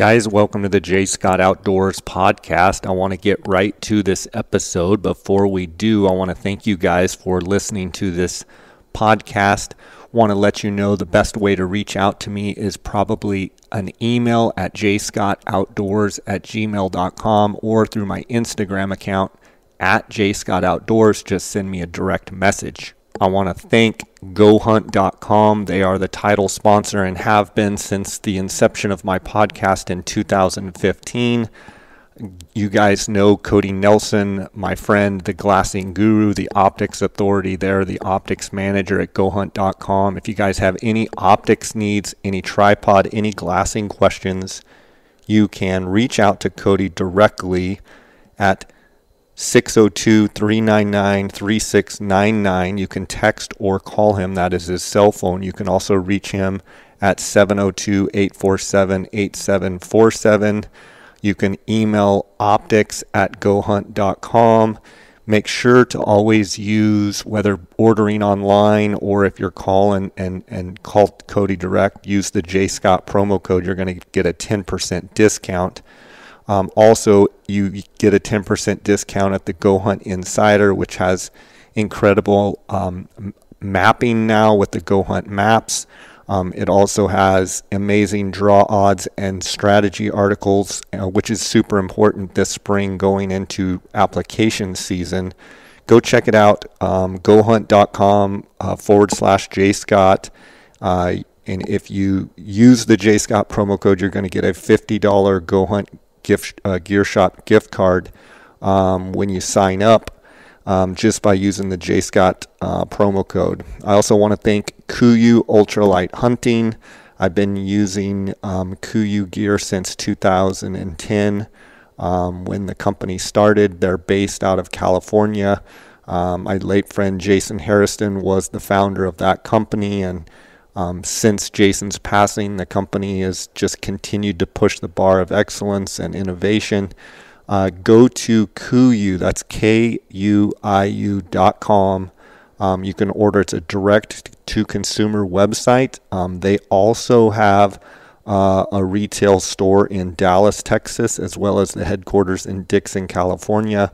Guys, welcome to the Jay Scott Outdoors podcast. I want to get right to this episode. Before we do, I want to thank you guys for listening to this podcast. Want to let you know the best way to reach out to me is probably an email at jayscottoutdoors at gmail.com or through my Instagram account at jayscottoutdoors. Just send me a direct message. I want to thank GoHunt.com. They are the title sponsor and have been since the inception of my podcast in 2015. You guys know Cody Nelson, my friend, the glassing guru, the optics authority there, the optics manager at GoHunt.com. If you guys have any optics needs, any tripod, any glassing questions, you can reach out to Cody directly at 602 399 3699. You can text or call him. That is his cell phone. You can also reach him at 702 847 8747. You can email optics at gohunt.com. Make sure to always use, whether ordering online or if you're calling and, and call Cody direct, use the JayScott promo code. You're going to get a 10% discount. Um, also, you get a 10% discount at the Go Hunt Insider, which has incredible um, mapping now with the Go Hunt maps. Um, it also has amazing draw odds and strategy articles, uh, which is super important this spring going into application season. Go check it out, um, gohunt.com uh, forward slash jayscott. Uh, and if you use the JayScott promo code, you're going to get a $50 Go Hunt gift uh, gear shop gift card um, when you sign up um, just by using the JayScott uh, promo code. I also want to thank KUIU Ultralight Hunting. I've been using um, KUIU gear since 2010 um, when the company started. They're based out of California. Um, my late friend Jason Hairston was the founder of that company and um, since Jason's passing, the company has just continued to push the bar of excellence and innovation. Uh, go to KUIU, that's K U I U dot com. Um, you can order, it's a direct to consumer website. Um, they also have uh, a retail store in Dallas, Texas, as well as the headquarters in Dixon, California.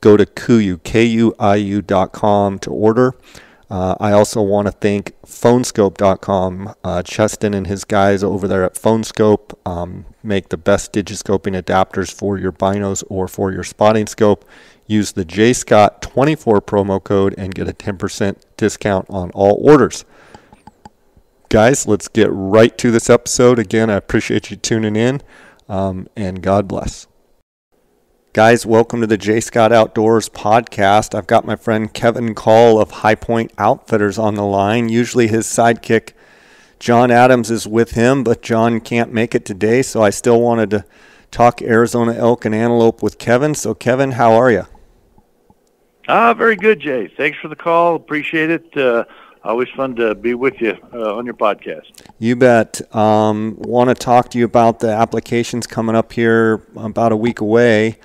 Go to KUIU, K-U-I-U dot com to order. Uh, I also want to thank Phoneskope.com. Uh, Cheston and his guys over there at Phonescope um, make the best digiscoping adapters for your binos or for your spotting scope. Use the JayScott24 promo code and get a 10% discount on all orders. Guys, let's get right to this episode. Again, I appreciate you tuning in um, and God bless. Guys, welcome to the Jay Scott Outdoors podcast. I've got my friend Kevin Call of High Point Outfitters on the line. Usually his sidekick, John Adams, is with him, but John can't make it today, so I still wanted to talk Arizona elk and antelope with Kevin. So, Kevin, how are you? Ah, very good, Jay. Thanks for the call. Appreciate it. Uh, always fun to be with you uh, on your podcast. You bet. Um, Want to talk to you about the applications coming up here about a week away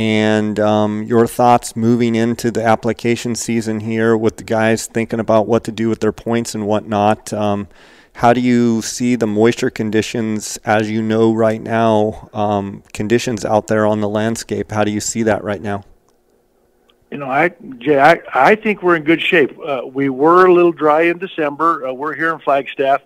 and um, your thoughts moving into the application season here with the guys thinking about what to do with their points and whatnot. Um, how do you see the moisture conditions as you know right now, um, conditions out there on the landscape? How do you see that right now? You know, I, Jay, I, I think we're in good shape. Uh, we were a little dry in December. Uh, we're here in Flagstaff,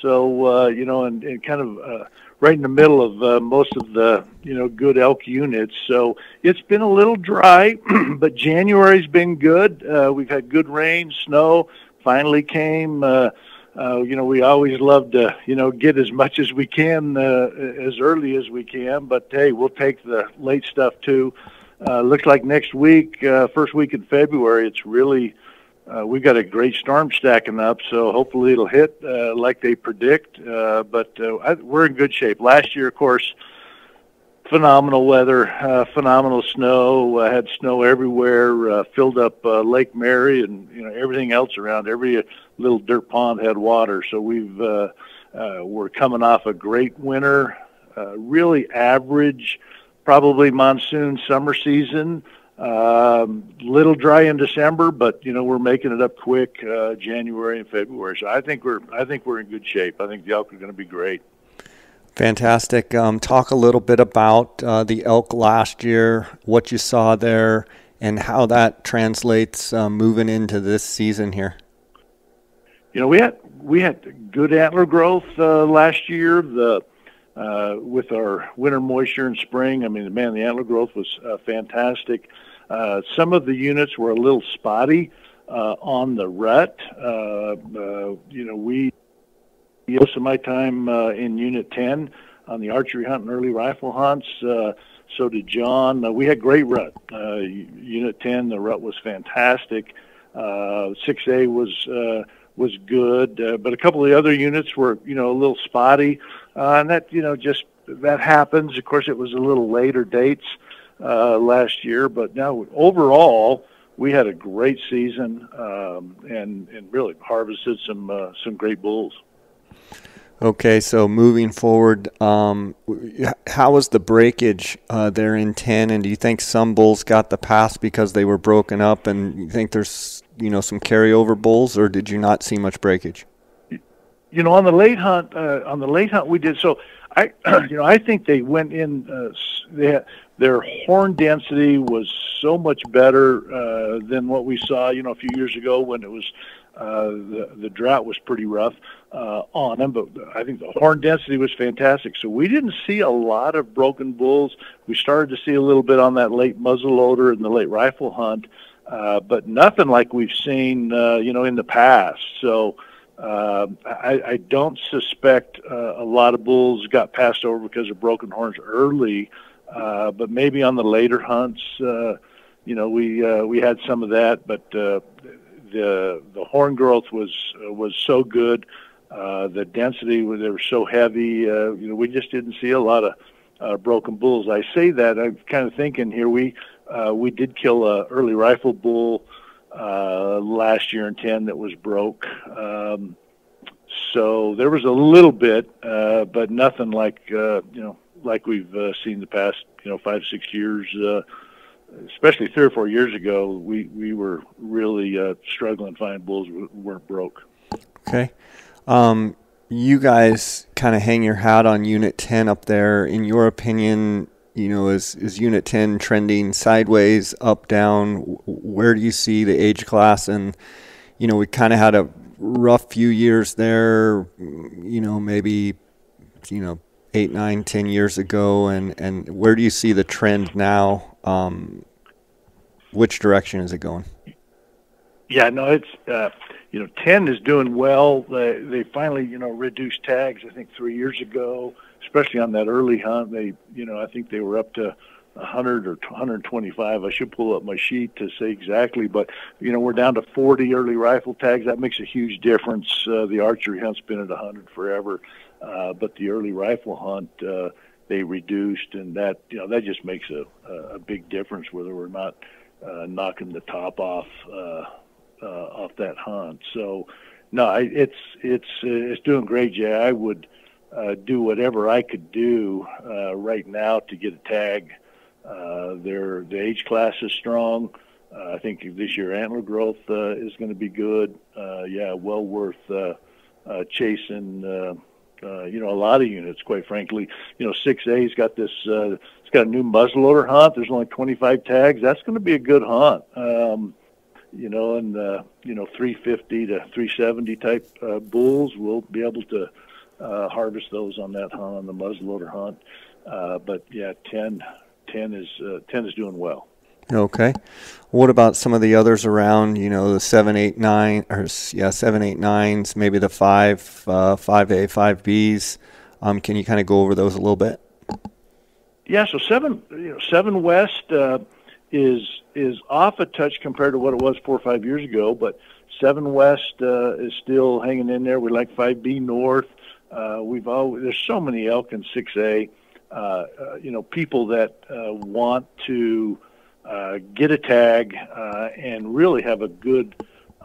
so uh, you know, and, and kind of uh, right in the middle of uh, most of the you know good elk units. So it's been a little dry, but January's been good. Uh, we've had good rain, snow finally came. Uh, uh, you know, we always love to, you know, get as much as we can uh, as early as we can. But hey, we'll take the late stuff too. Looks like next week, uh, first week in February, it's really uh, we've got a great storm stacking up, so hopefully it'll hit uh, like they predict. Uh, but uh, I, we're in good shape. Last year, of course, phenomenal weather, uh, phenomenal snow. Uh, had snow everywhere. Uh, filled up uh, Lake Mary and you know everything else around. Every little dirt pond had water. So we've uh, uh, we're coming off a great winter, uh, really average, probably monsoon summer season. Um, little dry in December, but you know we're making it up quick uh, January and February. So I think we're I think we're in good shape. I think the elk are going to be great. Fantastic. Um, talk a little bit about uh, the elk last year, what you saw there, and how that translates uh, moving into this season here. You know, we had we had good antler growth uh, last year. The uh, with our winter moisture and spring, I mean, man, the antler growth was uh, fantastic. Uh, some of the units were a little spotty on the rut. you know, we most of my time uh, in Unit 10 on the archery hunt and early rifle hunts. Uh, so did John. Uh, we had great rut. Uh, Unit 10, the rut was fantastic. Uh, 6A was uh, was good, uh, but a couple of the other units were, you know, a little spotty, uh, and that, you know, just that happens. Of course, it was a little later dates uh, last year, but now overall, we had a great season um, and and really harvested some uh, some great bulls. Okay, so moving forward, um, how was the breakage uh, there in 10? And do you think some bulls got the pass because they were broken up? And you think there's, you know, some carryover bulls, or did you not see much breakage? You know, on the late hunt, uh, on the late hunt we did. So I, you know, I think they went in. Uh, they had, their horn density was so much better uh, than what we saw, you know, a few years ago when it was uh, the the drought was pretty rough uh, on them, but I think the horn density was fantastic. So we didn't see a lot of broken bulls. We started to see a little bit on that late muzzleloader and the late rifle hunt, uh, but nothing like we've seen, uh, you know, in the past. So. Uh, I, I don't suspect uh, a lot of bulls got passed over because of broken horns early, uh, but maybe on the later hunts, uh, you know, we uh, we had some of that. But uh, the the horn growth was was so good. The density was they were so heavy. You know, we just didn't see a lot of broken bulls. I say that I'm kind of thinking here. We we did kill a early rifle bull uh, last year in ten that was broke. Um, so there was a little bit, uh, but nothing like uh, you know like we've uh, seen the past you know five six years. Uh, especially three or four years ago, we we were really uh, struggling to find bulls weren't broke. Okay, um, you guys kind of hang your hat on Unit Ten up there. In your opinion, you know, is is Unit Ten trending sideways, up, down? Where do you see the age class? And you know, we kind of had a rough few years there. You know, maybe you know eight, nine, ten years ago, and and where do you see the trend now? Um, which direction is it going? Yeah, no, it's uh, you know, ten is doing well. They they finally you know reduced tags. I think three years ago, especially on that early hunt. They you know I think they were up to 100 or 125. I should pull up my sheet to say exactly, but you know we're down to 40 early rifle tags. That makes a huge difference. Uh, the archery hunt's been at 100 forever, uh, but the early rifle hunt. Uh, they reduced, and that you know that just makes a a big difference whether we're not uh, knocking the top off uh, uh, off that hunt. So no, I, it's it's uh, it's doing great, Jay. I would uh, do whatever I could do uh, right now to get a tag. Uh, their the age class is strong. Uh, I think this year antler growth uh, is going to be good. Uh, yeah, well worth uh, uh, chasing. Uh, uh, you know, a lot of units, quite frankly. You know, 6A's got this, uh, it's got a new muzzleloader hunt. There's only 25 tags. That's going to be a good hunt. Um, you know, and, uh, you know, 350 to 370 type uh, bulls, we'll be able to uh, harvest those on that hunt, on the muzzleloader hunt. Uh, but yeah, 10, 10 is, uh, 10 is doing well. Okay. What about some of the others around? You know, the seven, eight, nine, or yeah, seven, eight, nines, maybe the five, uh, five A, five Bs. Um, can you kind of go over those a little bit? Yeah. So seven, you know, seven West uh, is is off a touch compared to what it was four or five years ago, but seven West uh, is still hanging in there. We like five B North. Uh, we've always there's so many elk in six A. Uh, uh, you know, people that uh, want to uh, get a tag, and really have a good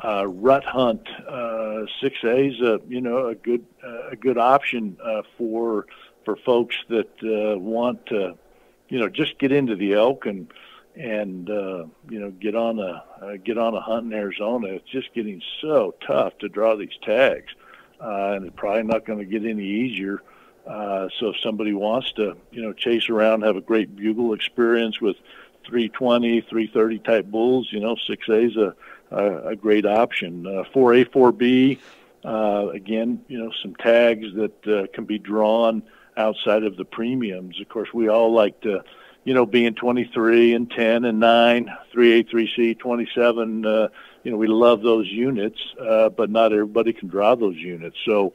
rut hunt. Uh, 6A is a you know a good a good option for for folks that want to you know just get into the elk and and uh, you know get on a uh, get on a hunt in Arizona. It's just getting so tough to draw these tags, uh, and it's probably not going to get any easier Uh, so if somebody wants to, you know, chase around, have a great bugle experience with 320, 330 type bulls, you know, 6A is a, a, a great option. Uh, 4A, 4B, uh, again, you know, some tags that uh, can be drawn outside of the premiums. Of course, we all like to, you know, being 23 and 10 and 9, 3A, 3C, 27. Uh, you know, we love those units, uh, but not everybody can draw those units. So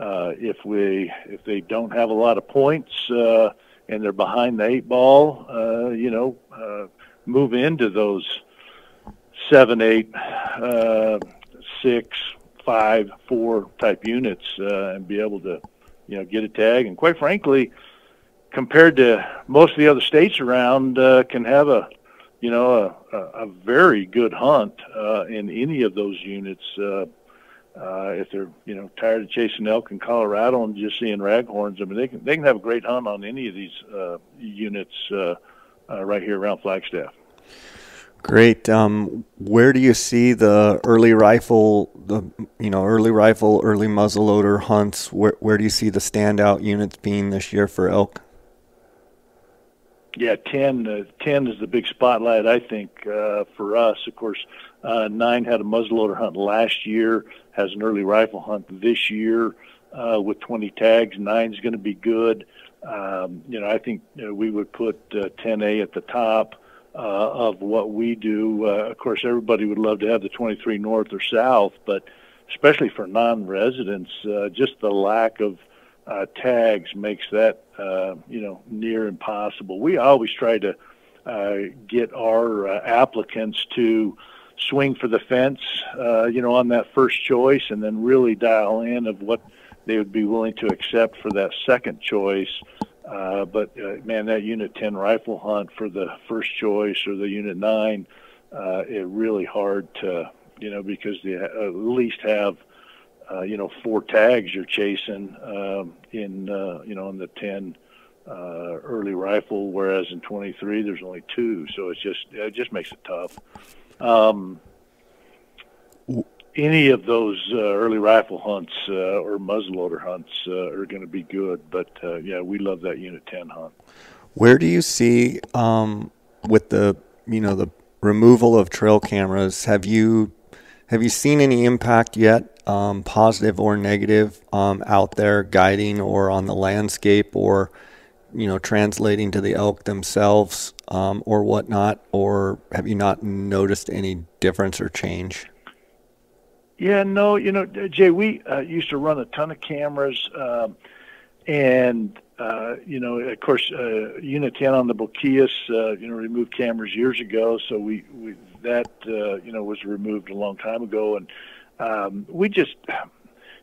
uh, if we if they don't have a lot of points uh, and they're behind the eight ball, uh, you know, uh, move into those seven, eight, uh, six, five, four type units uh, and be able to, you know, get a tag. And quite frankly, compared to most of the other states around, uh, can have a, you know, a, a, very good hunt uh, in any of those units. Uh, uh, if they're, you know, tired of chasing elk in Colorado and just seeing raghorns, I mean, they can they can have a great hunt on any of these uh, units uh, uh, right here around Flagstaff. Great. Um, where do you see the early rifle, the you know early rifle, early muzzleloader hunts? Where where do you see the standout units being this year for elk? Yeah, 10, uh, 10 is the big spotlight, I think, uh, for us. Of course, uh, 9 had a muzzleloader hunt last year, has an early rifle hunt this year uh, with 20 tags. 9 is going to be good. Um, you know, I think you know, we would put uh, 10A at the top uh, of what we do. Uh, of course, everybody would love to have the 23 north or south, but especially for non-residents, uh, just the lack of uh, tags makes that uh, you know near impossible. We always try to uh, get our uh, applicants to swing for the fence, uh, you know, on that first choice, and then really dial in of what they would be willing to accept for that second choice. Uh, but man, that Unit 10 rifle hunt for the first choice or the Unit 9, uh, it really hard to, you know, because they at least have, uh, you know, four tags you're chasing um, in, uh, you know, in the 10 uh, early rifle, whereas in 23 there's only two, so it's just it just makes it tough. Um, any of those uh, early rifle hunts uh, or muzzleloader hunts uh, are going to be good. But uh, yeah, we love that Unit 10 hunt. Where do you see um, with the you know the removal of trail cameras? Have you have you seen any impact yet, um, positive or negative, um, out there guiding or on the landscape or you know translating to the elk themselves um, or whatnot? Or have you not noticed any difference or change? Yeah, no, you know, Jay, we uh, used to run a ton of cameras, um, and uh, you know, of course, uh, Unit 10 on the Boquillas, uh, you know, removed cameras years ago, so we, we that uh, you know was removed a long time ago, and um, we just,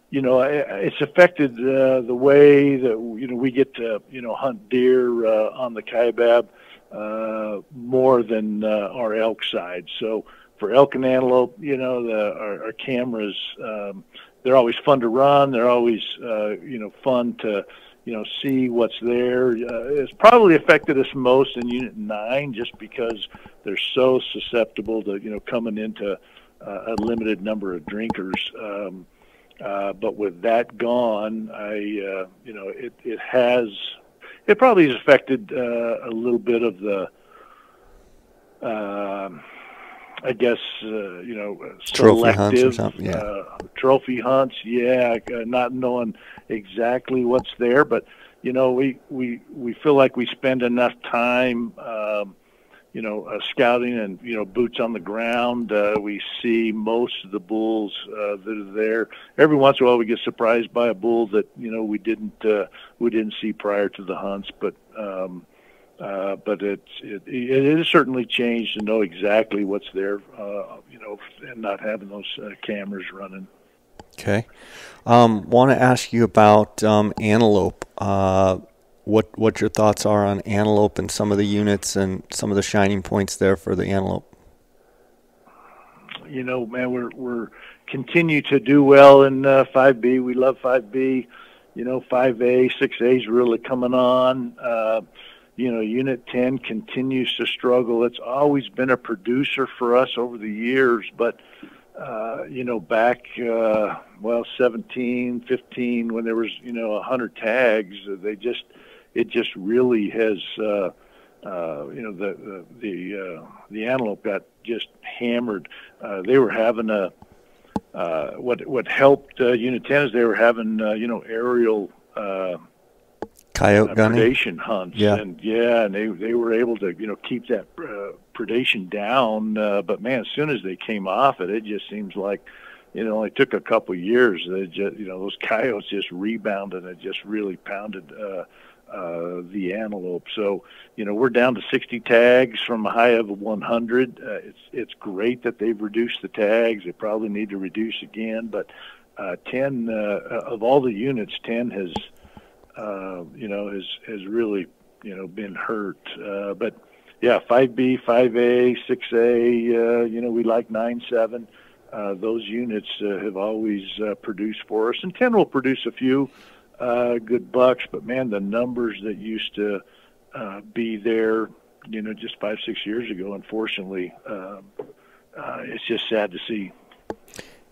you know, it's affected uh, the way that you know we get to you know hunt deer uh, on the Kaibab uh, more than uh, our elk side, so for elk and antelope, you know, the, our, our cameras, um, they're always fun to run. They're always, uh, you know, fun to, you know, see what's there. Uh, it's probably affected us most in Unit 9 just because they're so susceptible to, you know, coming into uh, a limited number of drinkers. Um, uh, but with that gone, I, uh, you know, it, it has, it probably has affected uh, a little bit of the, uh, I guess uh, you know selective trophy hunts, yeah. uh, trophy hunts. Yeah, uh, not knowing exactly what's there, but you know we we we feel like we spend enough time. Um, you know, uh, scouting and you know boots on the ground. Uh, we see most of the bulls uh, that are there. Every once in a while, we get surprised by a bull that you know we didn't uh, we didn't see prior to the hunts. But um, uh, but it's it, it has certainly changed to know exactly what's there, uh, you know, and not having those uh, cameras running. Okay, um, want to ask you about um, antelope. Uh, what what your thoughts are on antelope and some of the units and some of the shining points there for the antelope? You know, man, we're we're continue to do well in uh, 5B. We love 5B. You know, 5A, 6A is really coming on. You know, Unit 10 continues to struggle. It's always been a producer for us over the years, but uh, you know, back, uh, well, 17, 15, when there was, you know, 100 tags, they just, it just really has, uh, uh, you know, the, the, the, uh, the antelope got just hammered. Uh, they were having a, uh, what, what helped, uh, Unit 10 is they were having, uh, you know, aerial, uh, coyote uh, gunning. predation hunts. Yeah. And yeah, and they they were able to you know keep that uh, predation down. Uh, but man, as soon as they came off it, it just seems like you know it took a couple of years. They just you know those coyotes just rebounded and just really pounded. Uh, uh, the antelope. So, you know, we're down to 60 tags from a high of 100. Uh, it's it's great that they've reduced the tags. They probably need to reduce again, but uh, 10 uh, of all the units, 10 has uh, you know, has has really, you know, been hurt. Uh, but yeah, 5B, 5A, 6A, uh, you know, we like 9, 7. Uh, those units uh, have always uh, produced for us, and 10 will produce a few uh, good bucks. But man, the numbers that used to uh, be there, you know, just five, six years ago, unfortunately, uh, uh, it's just sad to see.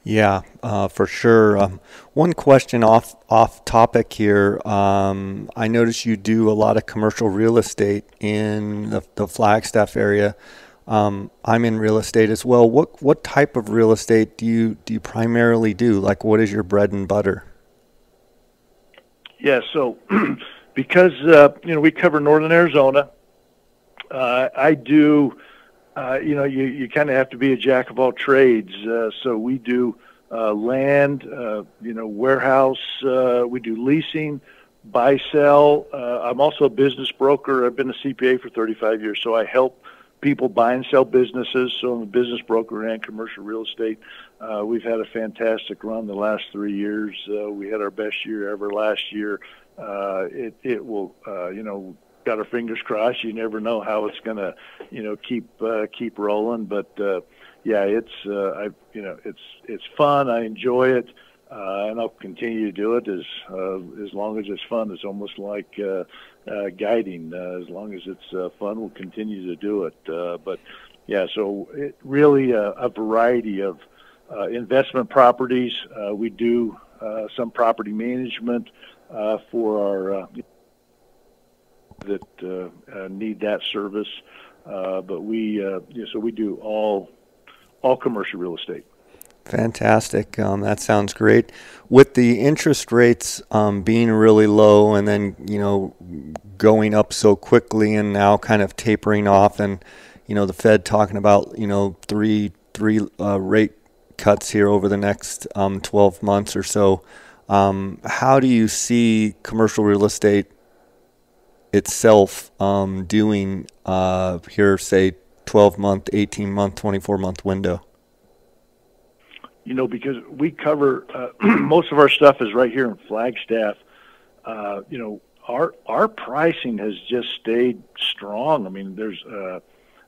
Yeah, uh, for sure. Um, one question off off topic here. Um, I notice you do a lot of commercial real estate in the, the Flagstaff area. Um, I'm in real estate as well. What what type of real estate do you do you primarily do? Like, what is your bread and butter? Yeah, so because uh, you know we cover northern Arizona, uh, I do. Uh, you know, you, you kind of have to be a jack of all trades. Uh, so we do uh, land, uh, you know, warehouse. Uh, we do leasing, buy, sell. I'm also a business broker. I've been a CPA for 35 years, so I help people buy and sell businesses. So I'm a business broker and commercial real estate. Uh, we've had a fantastic run the last three years. We had our best year ever last year. Uh, it it will, uh, you know, got our fingers crossed. You never know how it's going to, you know, keep uh, keep rolling. But uh, yeah, it's uh, I you know it's it's fun. I enjoy it, uh, and I'll continue to do it as uh, as long as it's fun. It's almost like uh, uh, guiding. Uh, as long as it's uh, fun, we'll continue to do it. Uh, but yeah, so it really uh, a variety of uh, investment properties. Uh, we do uh, some property management uh, for our. Uh, that uh, uh, need that service. Uh, but we, uh, so we do all all commercial real estate. Fantastic. Um, that sounds great. With the interest rates um, being really low and then, you know, going up so quickly and now kind of tapering off and, you know, the Fed talking about, you know, three, three uh, rate cuts here over the next um, 12 months or so. Um, how do you see commercial real estate itself um, doing uh, here, say, 12 month, 18 month, 24 month window? You know, because we cover uh, most of our stuff is right here in Flagstaff. Uh, you know, our our pricing has just stayed strong. I mean, there's uh,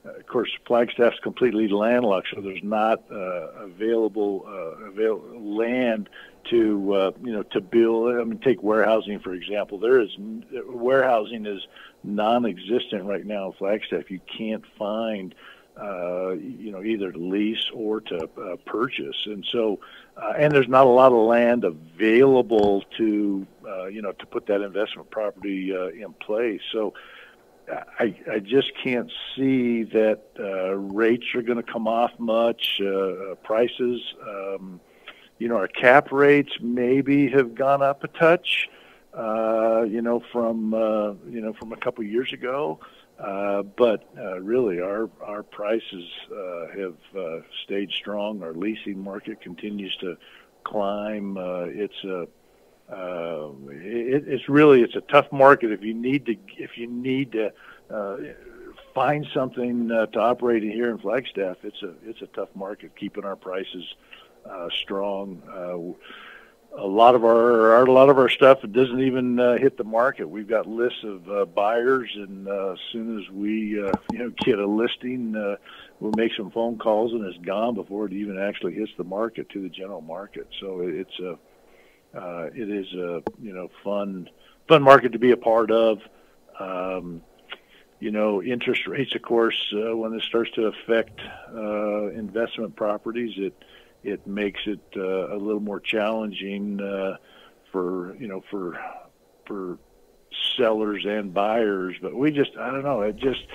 of course Flagstaff's completely landlocked, so there's not uh, available uh, avail- land to uh, you know to build. I mean, take warehousing for example. There is warehousing is non-existent right now in Flagstaff. You can't find uh, you know either to lease or to uh, purchase, and so uh, and there's not a lot of land available to you know to put that investment property in place. So. I, I just can't see that uh, rates are going to come off much. Uh, prices, um, you know, our cap rates maybe have gone up a touch, uh, you know, from uh, you know from a couple years ago. Uh, but uh, really, our our prices uh, have uh, stayed strong. Our leasing market continues to climb. Uh, it's a uh, it, it's really it's a tough market if you need to if you need to uh, find something uh, to operate in here in Flagstaff. It's a it's a tough market keeping our prices uh, strong. Uh, a lot of our, our a lot of our stuff doesn't even uh, hit the market. We've got lists of buyers, and as soon as we you know get a listing, we'll make some phone calls, and it's gone before it even actually hits the market to the general market. So it's a uh, it is a you know fun fun market to be a part of. Um, you know, interest rates, of course, uh, when this starts to affect uh, investment properties, it it makes it uh, a little more challenging uh, for you know for for sellers and buyers. But we just I don't know. It just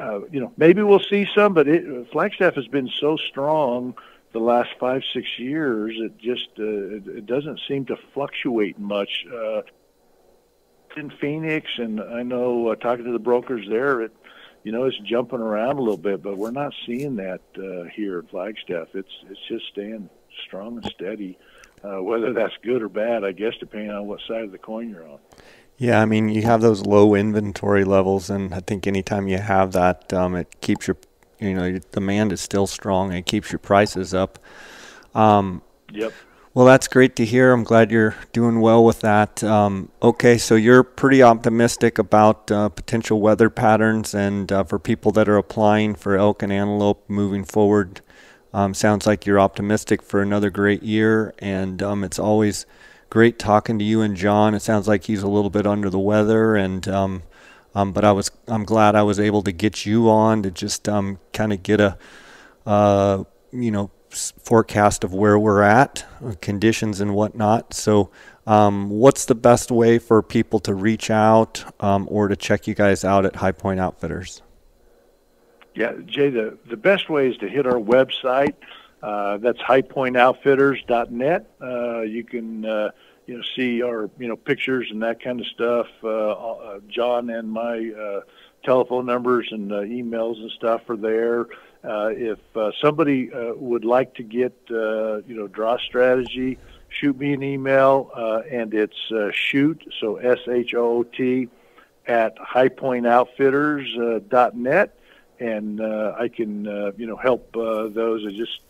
uh, you know maybe we'll see some, but it, Flagstaff has been so strong the last five six years. It just uh, it, doesn't seem to fluctuate much. Uh, in Phoenix, and I know uh, talking to the brokers there, it you know, it's jumping around a little bit, but we're not seeing that uh, here at Flagstaff. It's it's just staying strong and steady. Uh, whether that's good or bad, I guess, depending on what side of the coin you're on. Yeah, I mean, you have those low inventory levels, and I think anytime you have that, um, it keeps your, you know, your demand is still strong and it keeps your prices up. Um, yep. Well, that's great to hear. I'm glad you're doing well with that. Um, okay, so you're pretty optimistic about uh, potential weather patterns and uh, for people that are applying for elk and antelope moving forward. Um, sounds like you're optimistic for another great year, and um, it's always great talking to you and John. It sounds like he's a little bit under the weather, and um, but I was I'm glad I was able to get you on to just um, kind of get a uh, you know forecast of where we're at, uh, conditions and whatnot. So, um, what's the best way for people to reach out um, or to check you guys out at High Point Outfitters? Yeah, Jay, the, the best way is to hit our website. Uh, that's highpointoutfitters.net. Uh, you can uh, you know see our you know pictures and that kind of stuff. Uh, uh, John and my uh, telephone numbers and uh, emails and stuff are there. Uh, if uh, somebody uh, would like to get, uh, you know, draw strategy, shoot me an email, uh, and it's uh, shoot, so S-H-O-O-T, at highpointoutfitters.net, and uh, I can, uh, you know, help uh, those. I just,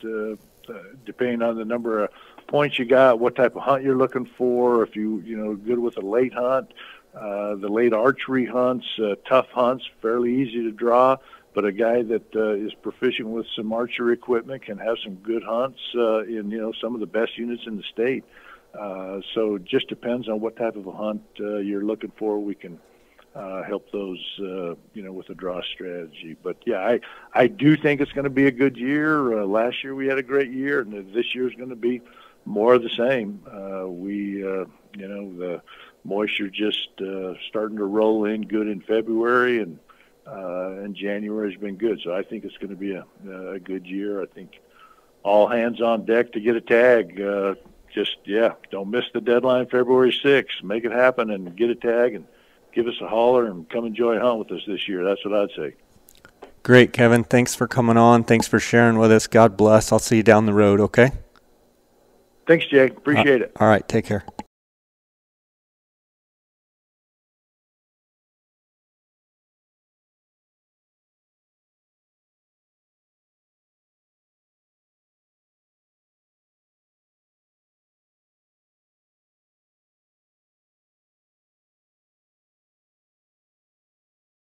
depending on the number of points you got, what type of hunt you're looking for, if you, you know, good with a late hunt, the late archery hunts, tough hunts, fairly easy to draw but a guy that uh, is proficient with some archery equipment can have some good hunts uh, in you know some of the best units in the state. Uh, so it just depends on what type of a hunt uh, you're looking for. We can uh, help those uh, you know with a draw strategy. But yeah, I I do think it's going to be a good year. Uh, last year we had a great year, and this year is going to be more of the same. Uh, we uh, you know the moisture just uh, starting to roll in good in February and uh, and January has been good. So I think it's going to be a, a good year. I think all hands on deck to get a tag. Uh, just yeah, don't miss the deadline February 6th. Make it happen and get a tag and give us a holler and come enjoy a hunt with us this year. That's what I'd say. Great, Kevin. Thanks for coming on. Thanks for sharing with us. God bless. I'll see you down the road, okay? Thanks, Jay. Appreciate uh, it. All right. Take care.